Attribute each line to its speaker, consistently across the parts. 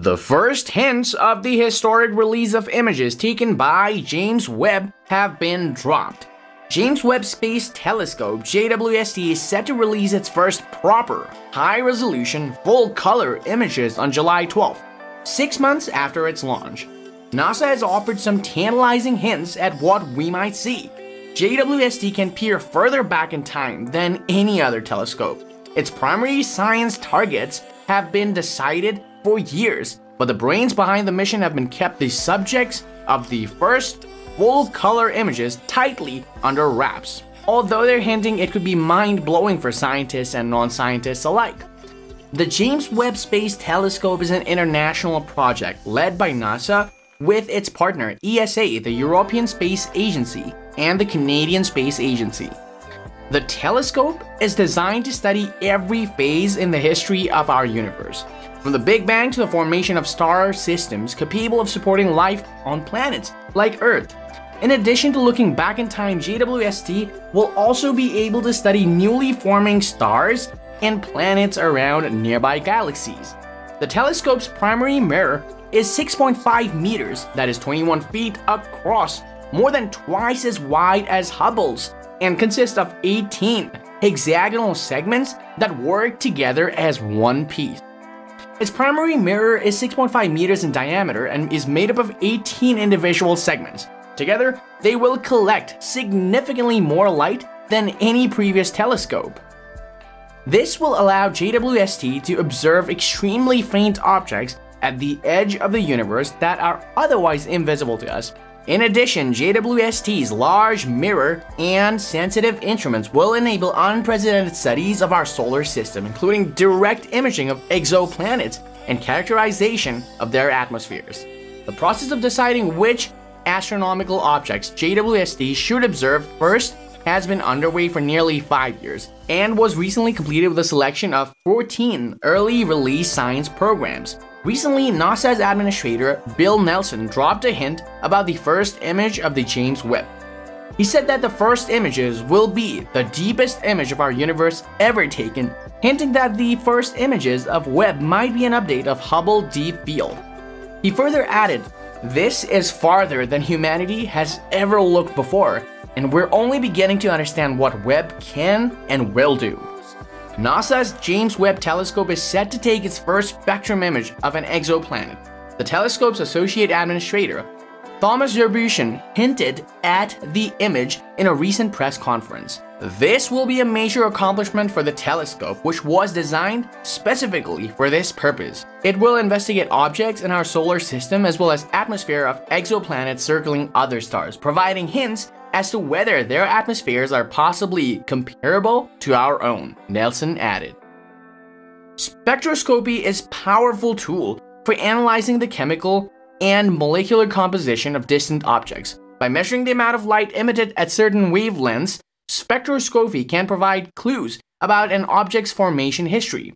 Speaker 1: The first hints of the historic release of images taken by James Webb have been dropped. James Webb Space Telescope JWST is set to release its first proper, high-resolution, full-color images on July 12th, six months after its launch. NASA has offered some tantalizing hints at what we might see. JWST can peer further back in time than any other telescope. Its primary science targets have been decided for years, but the brains behind the mission have been kept the subjects of the first full-color images tightly under wraps, although they're hinting it could be mind-blowing for scientists and non-scientists alike. The James Webb Space Telescope is an international project led by NASA with its partner ESA, the European Space Agency, and the Canadian Space Agency. The telescope is designed to study every phase in the history of our universe, from the Big Bang to the formation of star systems capable of supporting life on planets like Earth. In addition to looking back in time, JWST will also be able to study newly forming stars and planets around nearby galaxies. The telescope's primary mirror is 6.5 meters, that is 21 feet across, more than twice as wide as Hubble's, and consists of 18 hexagonal segments that work together as one piece. Its primary mirror is 6.5 meters in diameter and is made up of 18 individual segments. Together, they will collect significantly more light than any previous telescope. This will allow JWST to observe extremely faint objects at the edge of the universe that are otherwise invisible to us. In addition, JWST's large mirror and sensitive instruments will enable unprecedented studies of our solar system, including direct imaging of exoplanets and characterization of their atmospheres. The process of deciding which astronomical objects JWST should observe first has been underway for nearly five years and was recently completed with a selection of 14 early release science programs. Recently, NASA's administrator Bill Nelson dropped a hint about the first image of the James Webb. He said that the first images will be the deepest image of our universe ever taken, hinting that the first images of Webb might be an update of Hubble Deep Field. He further added, This is farther than humanity has ever looked before, and we're only beginning to understand what Webb can and will do. NASA's James Webb Telescope is set to take its first spectrum image of an exoplanet. The telescope's associate administrator, Thomas Zurbuchen, hinted at the image in a recent press conference. This will be a major accomplishment for the telescope, which was designed specifically for this purpose. It will investigate objects in our solar system as well as atmosphere of exoplanets circling other stars, providing hints as to whether their atmospheres are possibly comparable to our own, Nelson added. Spectroscopy is a powerful tool for analyzing the chemical and molecular composition of distant objects. By measuring the amount of light emitted at certain wavelengths, spectroscopy can provide clues about an object's formation history.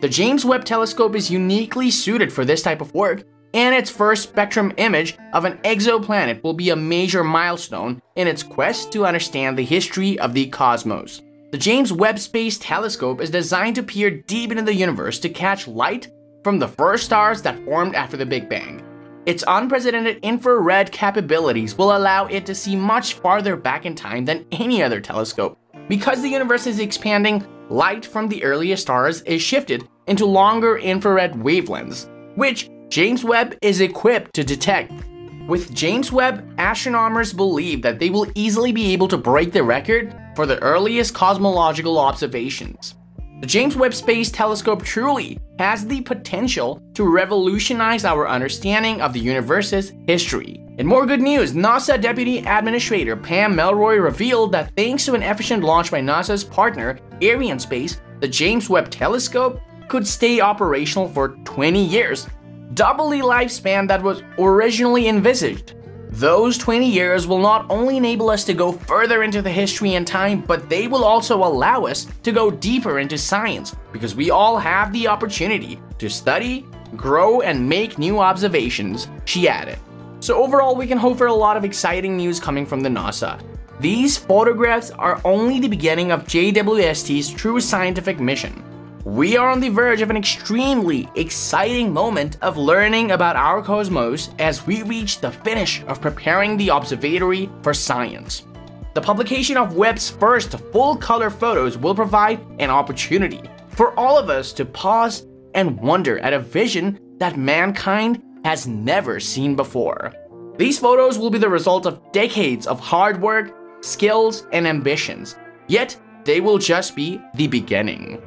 Speaker 1: The James Webb Telescope is uniquely suited for this type of work and its first spectrum image of an exoplanet will be a major milestone in its quest to understand the history of the cosmos. The James Webb Space Telescope is designed to peer deep into the universe to catch light from the first stars that formed after the Big Bang. Its unprecedented infrared capabilities will allow it to see much farther back in time than any other telescope. Because the universe is expanding, light from the earliest stars is shifted into longer infrared wavelengths, which James Webb is equipped to detect. With James Webb, astronomers believe that they will easily be able to break the record for the earliest cosmological observations. The James Webb Space Telescope truly has the potential to revolutionize our understanding of the universe's history. In more good news, NASA Deputy Administrator Pam Melroy revealed that thanks to an efficient launch by NASA's partner, Arianespace, the James Webb Telescope could stay operational for 20 years double the lifespan that was originally envisaged. Those 20 years will not only enable us to go further into the history and time, but they will also allow us to go deeper into science because we all have the opportunity to study, grow, and make new observations, she added. So overall, we can hope for a lot of exciting news coming from the NASA. These photographs are only the beginning of JWST's true scientific mission. We are on the verge of an extremely exciting moment of learning about our cosmos as we reach the finish of preparing the observatory for science. The publication of Webb's first full-color photos will provide an opportunity for all of us to pause and wonder at a vision that mankind has never seen before. These photos will be the result of decades of hard work, skills, and ambitions, yet they will just be the beginning.